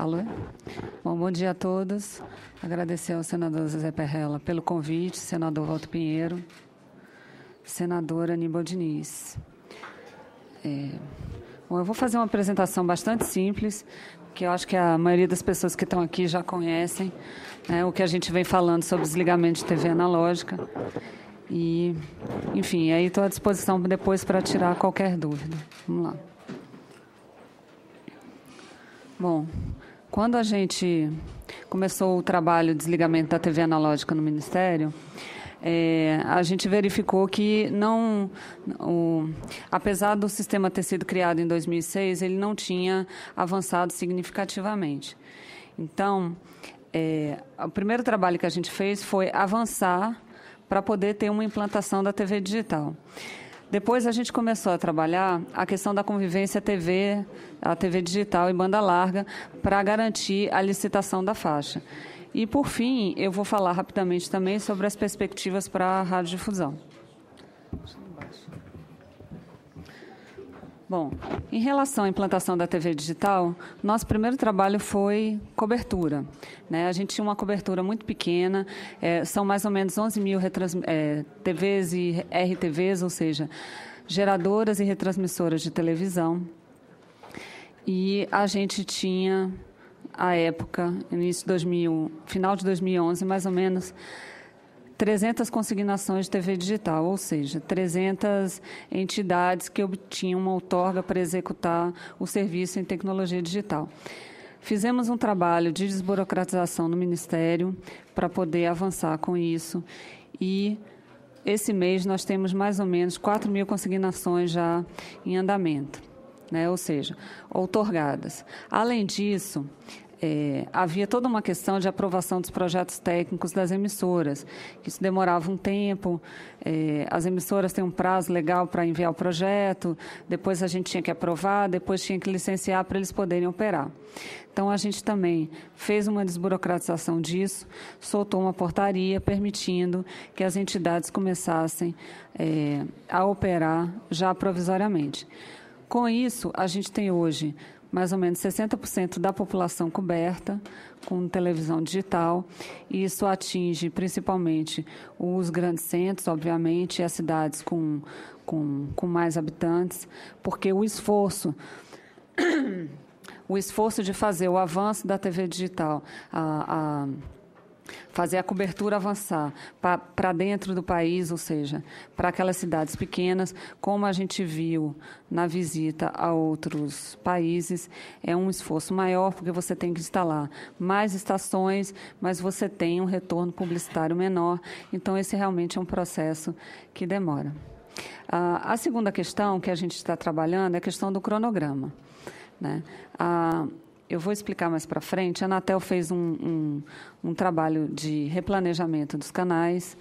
Alô? Bom, bom dia a todos. Agradecer ao senador José Perrella pelo convite, senador Walter Pinheiro, senadora Aníbal Diniz. É, bom, eu vou fazer uma apresentação bastante simples, que eu acho que a maioria das pessoas que estão aqui já conhecem, né, o que a gente vem falando sobre desligamento de TV analógica. E, enfim, aí estou à disposição depois para tirar qualquer dúvida. Vamos lá. Bom, quando a gente começou o trabalho de desligamento da TV analógica no Ministério, é, a gente verificou que não, o, apesar do sistema ter sido criado em 2006, ele não tinha avançado significativamente. Então, é, o primeiro trabalho que a gente fez foi avançar para poder ter uma implantação da TV digital. Depois a gente começou a trabalhar a questão da convivência TV, a TV digital e banda larga, para garantir a licitação da faixa. E, por fim, eu vou falar rapidamente também sobre as perspectivas para a radiodifusão. Bom, em relação à implantação da TV digital, nosso primeiro trabalho foi cobertura. Né? A gente tinha uma cobertura muito pequena, é, são mais ou menos 11 mil é, TVs e RTVs, ou seja, geradoras e retransmissoras de televisão. E a gente tinha, à época, início de 2000, final de 2011, mais ou menos, 300 consignações de TV digital, ou seja, 300 entidades que obtinham uma outorga para executar o serviço em tecnologia digital. Fizemos um trabalho de desburocratização no Ministério para poder avançar com isso e esse mês nós temos mais ou menos 4 mil consignações já em andamento, né? ou seja, outorgadas. Além disso, é, havia toda uma questão de aprovação dos projetos técnicos das emissoras, que isso demorava um tempo. É, as emissoras têm um prazo legal para enviar o projeto, depois a gente tinha que aprovar, depois tinha que licenciar para eles poderem operar. Então, a gente também fez uma desburocratização disso, soltou uma portaria permitindo que as entidades começassem é, a operar já provisoriamente. Com isso, a gente tem hoje mais ou menos 60% da população coberta com televisão digital. E isso atinge principalmente os grandes centros, obviamente, e as cidades com, com, com mais habitantes, porque o esforço. o esforço de fazer o avanço da TV digital, a, a fazer a cobertura avançar para dentro do país, ou seja, para aquelas cidades pequenas, como a gente viu na visita a outros países, é um esforço maior, porque você tem que instalar mais estações, mas você tem um retorno publicitário menor. Então, esse realmente é um processo que demora. a segunda questão que a gente está trabalhando é a questão do cronograma. Né? Eu vou explicar mais para frente. A Anatel fez um, um, um, trabalho de replanejamento dos canais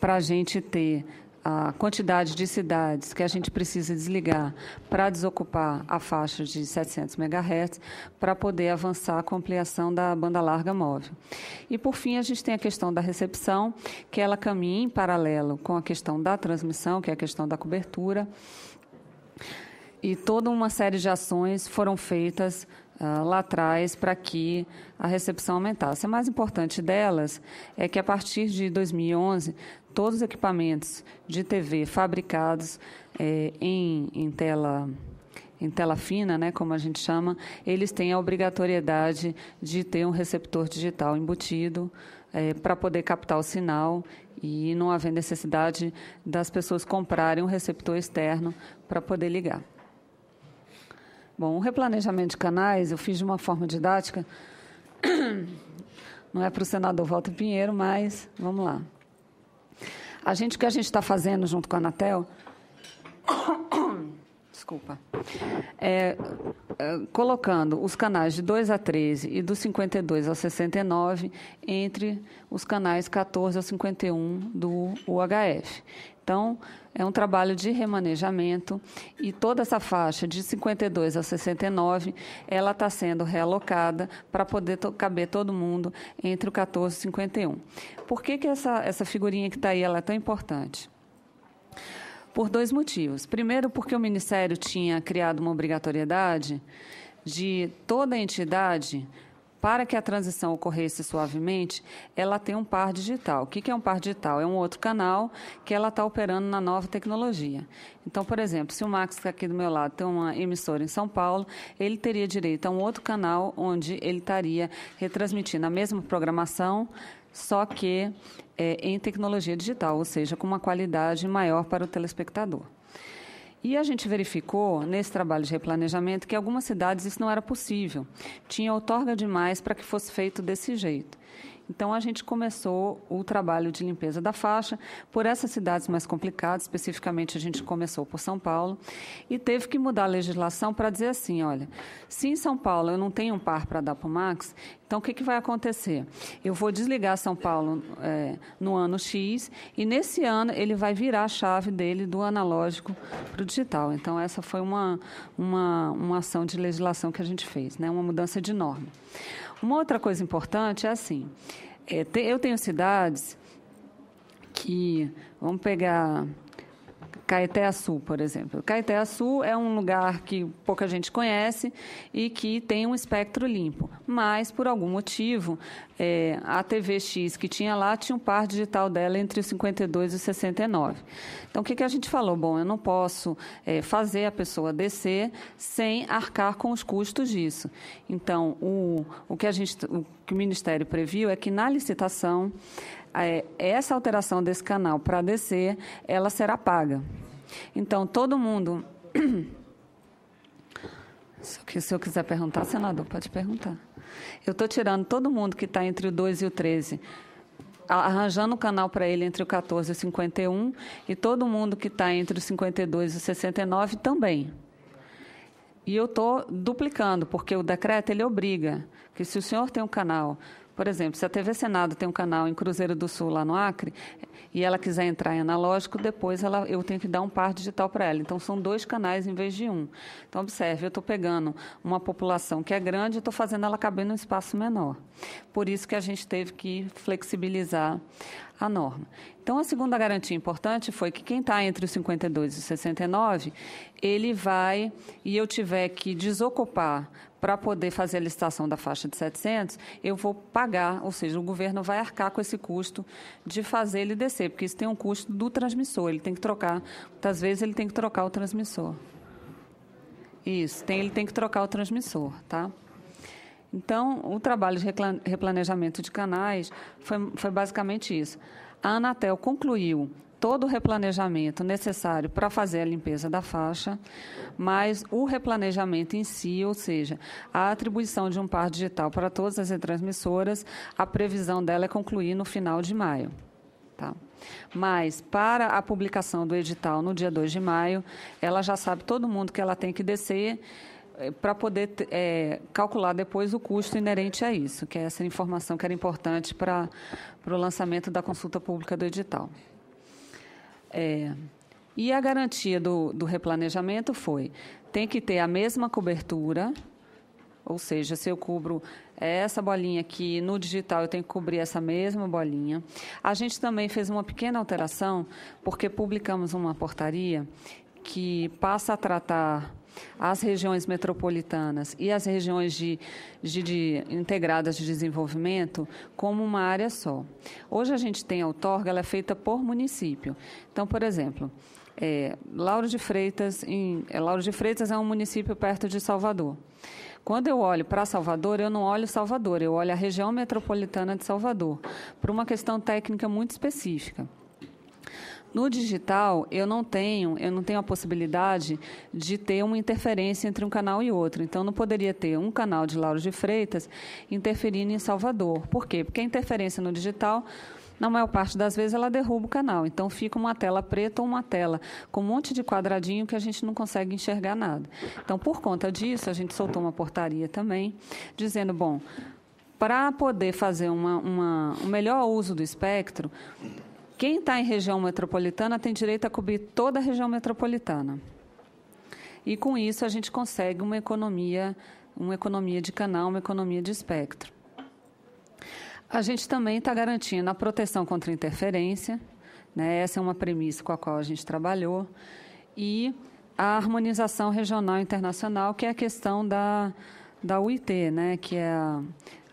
para a gente ter a quantidade de cidades que a gente precisa desligar para desocupar a faixa de 700 MHz para poder avançar com a ampliação da banda larga móvel. E, por fim, a gente tem a questão da recepção, que ela caminha em paralelo com a questão da transmissão, que é a questão da cobertura. E toda uma série de ações foram feitas lá atrás para que a recepção aumentasse. A mais importante delas é que, a partir de 2011, todos os equipamentos de TV fabricados eh, em, em tela em tela fina, né, como a gente chama, eles têm a obrigatoriedade de ter um receptor digital embutido é, para poder captar o sinal e não haver necessidade das pessoas comprarem um receptor externo para poder ligar. Bom, o replanejamento de canais eu fiz de uma forma didática. Não é para o senador Walter Pinheiro, mas vamos lá. A gente, o que a gente está fazendo junto com a Anatel. Desculpa. É, é, colocando os canais de 2 a 13 e do 52 ao 69 entre os canais 14 ao 51 do UHF. Então, é um trabalho de remanejamento e toda essa faixa de 52 a 69, ela está sendo realocada para poder to caber todo mundo entre o 14 e o 51. Por que, que essa, essa figurinha que está aí ela é tão importante? Por dois motivos. Primeiro, porque o Ministério tinha criado uma obrigatoriedade de toda a entidade para que a transição ocorresse suavemente, ela tem um par digital. O que é um par digital? É um outro canal que ela está operando na nova tecnologia. Então, por exemplo, se o Max está aqui do meu lado tem uma emissora em São Paulo, ele teria direito a um outro canal onde ele estaria retransmitindo a mesma programação, só que é, em tecnologia digital, ou seja, com uma qualidade maior para o telespectador. E a gente verificou, nesse trabalho de replanejamento, que em algumas cidades isso não era possível. Tinha outorga demais para que fosse feito desse jeito. Então, a gente começou o trabalho de limpeza da faixa por essas cidades mais complicadas, especificamente a gente começou por São Paulo, e teve que mudar a legislação para dizer assim: olha, se em São Paulo eu não tenho um par para dar para o Max, então o que, que vai acontecer? Eu vou desligar São Paulo é, no ano X, e nesse ano ele vai virar a chave dele do analógico para o digital. Então, essa foi uma, uma, uma ação de legislação que a gente fez, né? uma mudança de norma. Uma outra coisa importante é assim: é, eu tenho cidades que, vamos pegar Caeté-Açu, por exemplo. Caeté-Açu é um lugar que pouca gente conhece e que tem um espectro limpo, mas, por algum motivo, é, a TVX que tinha lá tinha um par digital dela entre os 52 e 69. Então, o que, que a gente falou? Bom, eu não posso é, fazer a pessoa descer sem arcar com os custos disso. Então, o, o, que, a gente, o que o Ministério previu é que, na licitação, essa alteração desse canal para descer, ela será paga. Então, todo mundo. Se eu quiser perguntar, senador, pode perguntar. Eu estou tirando todo mundo que está entre o 2 e o 13, arranjando o canal para ele entre o 14 e o 51, e todo mundo que está entre o 52 e o 69 também. E eu estou duplicando, porque o decreto ele obriga que se o senhor tem um canal por exemplo, se a TV Senado tem um canal em Cruzeiro do Sul, lá no Acre, e ela quiser entrar em analógico, depois ela, eu tenho que dar um par digital para ela. Então, são dois canais em vez de um. Então, observe, eu estou pegando uma população que é grande e estou fazendo ela caber num espaço menor. Por isso que a gente teve que flexibilizar a norma. Então, a segunda garantia importante foi que quem está entre os 52 e os 69, ele vai, e eu tiver que desocupar para poder fazer a licitação da faixa de 700, eu vou pagar, ou seja, o governo vai arcar com esse custo de fazer ele descer, porque isso tem um custo do transmissor, ele tem que trocar, muitas vezes ele tem que trocar o transmissor. Isso, tem, ele tem que trocar o transmissor, tá? Então, o trabalho de replanejamento de canais foi, foi basicamente isso. A Anatel concluiu todo o replanejamento necessário para fazer a limpeza da faixa, mas o replanejamento em si, ou seja, a atribuição de um par digital para todas as retransmissoras, a previsão dela é concluir no final de maio. Tá? Mas, para a publicação do edital no dia 2 de maio, ela já sabe todo mundo que ela tem que descer eh, para poder é, calcular depois o custo inerente a isso, que é essa informação que era importante para, para o lançamento da consulta pública do edital. É, e a garantia do, do replanejamento foi: tem que ter a mesma cobertura, ou seja, se eu cubro essa bolinha aqui, no digital eu tenho que cobrir essa mesma bolinha. A gente também fez uma pequena alteração, porque publicamos uma portaria que passa a tratar as regiões metropolitanas e as regiões de, de, de, integradas de desenvolvimento como uma área só. Hoje a gente tem a outorga, ela é feita por município. Então, por exemplo, é, Lauro de Freitas, em, é, Lauro de Freitas é um município perto de Salvador. Quando eu olho para Salvador, eu não olho Salvador, eu olho a região metropolitana de Salvador, por uma questão técnica muito específica. No digital, eu não tenho, eu não tenho a possibilidade de ter uma interferência entre um canal e outro. Então, não poderia ter um canal de Lauro de Freitas interferindo em Salvador. Por quê? Porque a interferência no digital na maior parte das vezes ela derruba o canal. Então fica uma tela preta ou uma tela com um monte de quadradinho que a gente não consegue enxergar nada. Então, por conta disso, a gente soltou uma portaria também, dizendo, bom, para poder fazer uma, uma, um melhor uso do espectro, quem está em região metropolitana tem direito a cobrir toda a região metropolitana. E com isso a gente consegue uma economia, uma economia de canal, uma economia de espectro. A gente também está garantindo a proteção contra interferência, né? essa é uma premissa com a qual a gente trabalhou, e a harmonização regional e internacional, que é a questão da, da UIT, né, que é a,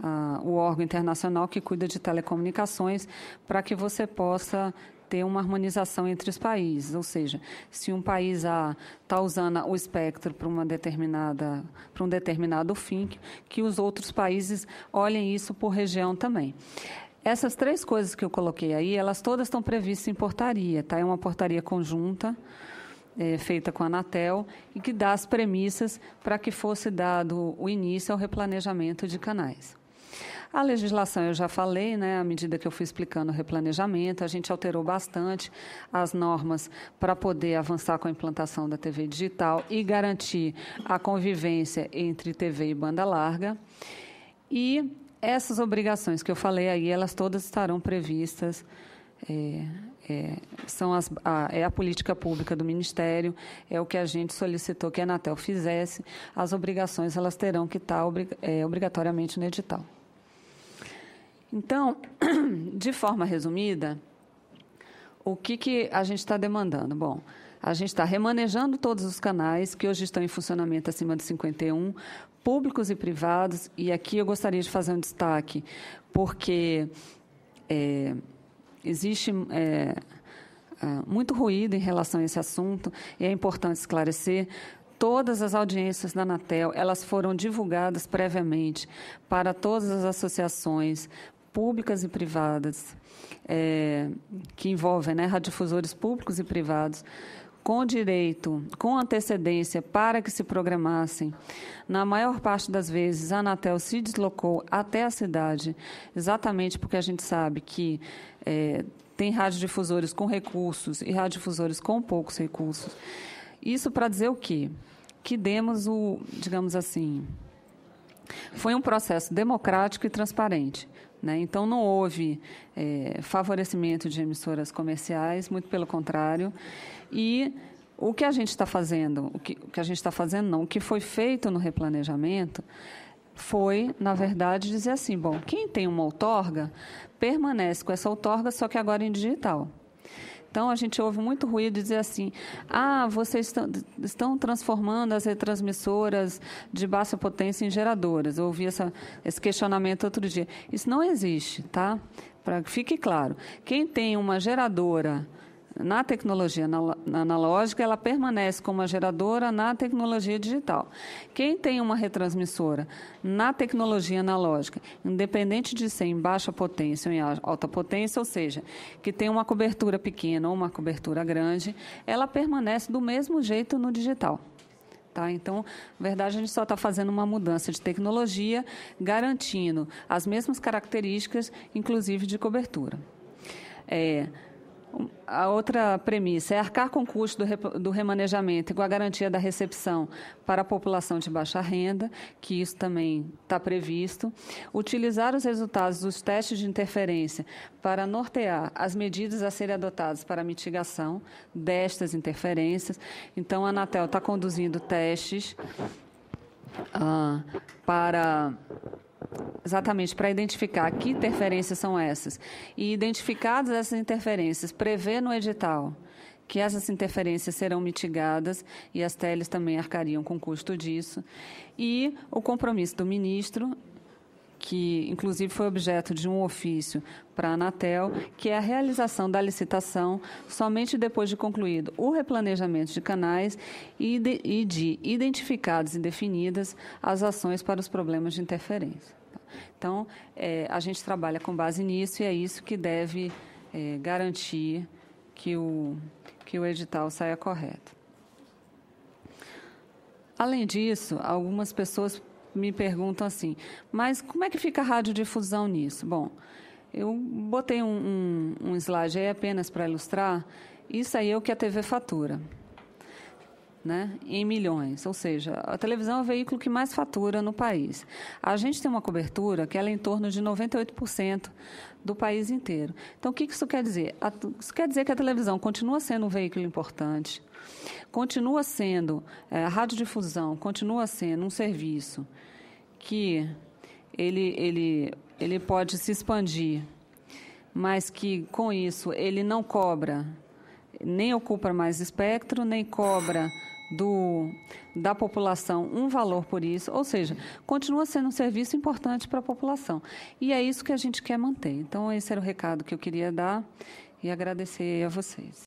a, o órgão internacional que cuida de telecomunicações, para que você possa ter uma harmonização entre os países, ou seja, se um país está usando o espectro para uma determinada para um determinado fim, que os outros países olhem isso por região também. Essas três coisas que eu coloquei aí, elas todas estão previstas em portaria, tá? É uma portaria conjunta é, feita com a Anatel e que dá as premissas para que fosse dado o início ao replanejamento de canais. A legislação eu já falei, né, à medida que eu fui explicando o replanejamento, a gente alterou bastante as normas para poder avançar com a implantação da TV digital e garantir a convivência entre TV e banda larga. E essas obrigações que eu falei aí, elas todas estarão previstas. É, é, são as, a, é a política pública do Ministério, é o que a gente solicitou que a Anatel fizesse. As obrigações elas terão que estar obrig, é, obrigatoriamente no edital. Então, de forma resumida, o que, que a gente está demandando? Bom, a gente está remanejando todos os canais que hoje estão em funcionamento acima de 51, públicos e privados, e aqui eu gostaria de fazer um destaque, porque é, existe é, é muito ruído em relação a esse assunto, e é importante esclarecer. Todas as audiências da Anatel, elas foram divulgadas previamente para todas as associações, públicas e privadas, é, que envolvem né, radiodifusores públicos e privados, com direito, com antecedência, para que se programassem. Na maior parte das vezes, a Anatel se deslocou até a cidade, exatamente porque a gente sabe que é, tem radiodifusores com recursos e radiodifusores com poucos recursos. Isso para dizer o quê? Que demos o, digamos assim, foi um processo democrático e transparente. Né? Então, não houve é, favorecimento de emissoras comerciais, muito pelo contrário. E o que a gente está fazendo, o que, o que a gente está fazendo não, o que foi feito no replanejamento foi, na verdade, dizer assim, bom, quem tem uma outorga permanece com essa outorga, só que agora em digital. Então, a gente ouve muito ruído dizer assim: ah, vocês estão, transformando as retransmissoras de baixa potência em geradoras. Eu ouvi essa, esse questionamento outro dia. Isso não existe, tá? Para que fique claro. Quem tem uma geradora na tecnologia analógica, ela permanece como uma geradora na tecnologia digital. Quem tem uma retransmissora na tecnologia analógica, independente de ser em baixa potência ou em alta potência, ou seja, que tem uma cobertura pequena ou uma cobertura grande, ela permanece do mesmo jeito no digital. Tá? Então, na verdade, a gente só está fazendo uma mudança de tecnologia, garantindo as mesmas características, inclusive de cobertura. É, a outra premissa é arcar com o custo do, remanejamento com a garantia da recepção para a população de baixa renda, que isso também está previsto. Utilizar os resultados dos testes de interferência para nortear as medidas a serem adotadas para a mitigação destas interferências. Então, a Anatel está conduzindo testes ah, para exatamente para identificar que interferências são essas. E identificadas essas interferências, prever no edital que essas interferências serão mitigadas e as teles também arcariam com o custo disso. E o compromisso do ministro, que inclusive foi objeto de um ofício para a Anatel, que é a realização da licitação somente depois de concluído o replanejamento de canais e de, e de identificadas e definidas as ações para os problemas de interferência. Então, é, a gente trabalha com base nisso e é isso que deve é, garantir que o, que o edital saia correto. Além disso, algumas pessoas me perguntam assim, mas como é que fica a radiodifusão nisso? Bom, eu botei um, um, um slide aí apenas para ilustrar. Isso aí é o que a TV fatura né, em milhões. Ou seja, a televisão é o veículo que mais fatura no país. A gente tem uma cobertura que é em torno de 98% do país inteiro. Então, o que isso quer dizer? Isso quer dizer que a televisão continua sendo um veículo importante, continua sendo, é, a radiodifusão continua sendo um serviço que ele, ele, ele pode se expandir, mas que, com isso, ele não cobra nem ocupa mais espectro, nem cobra do, da população um valor por isso, ou seja, continua sendo um serviço importante para a população. E é isso que a gente quer manter. Então, esse era o recado que eu queria dar e agradecer a vocês.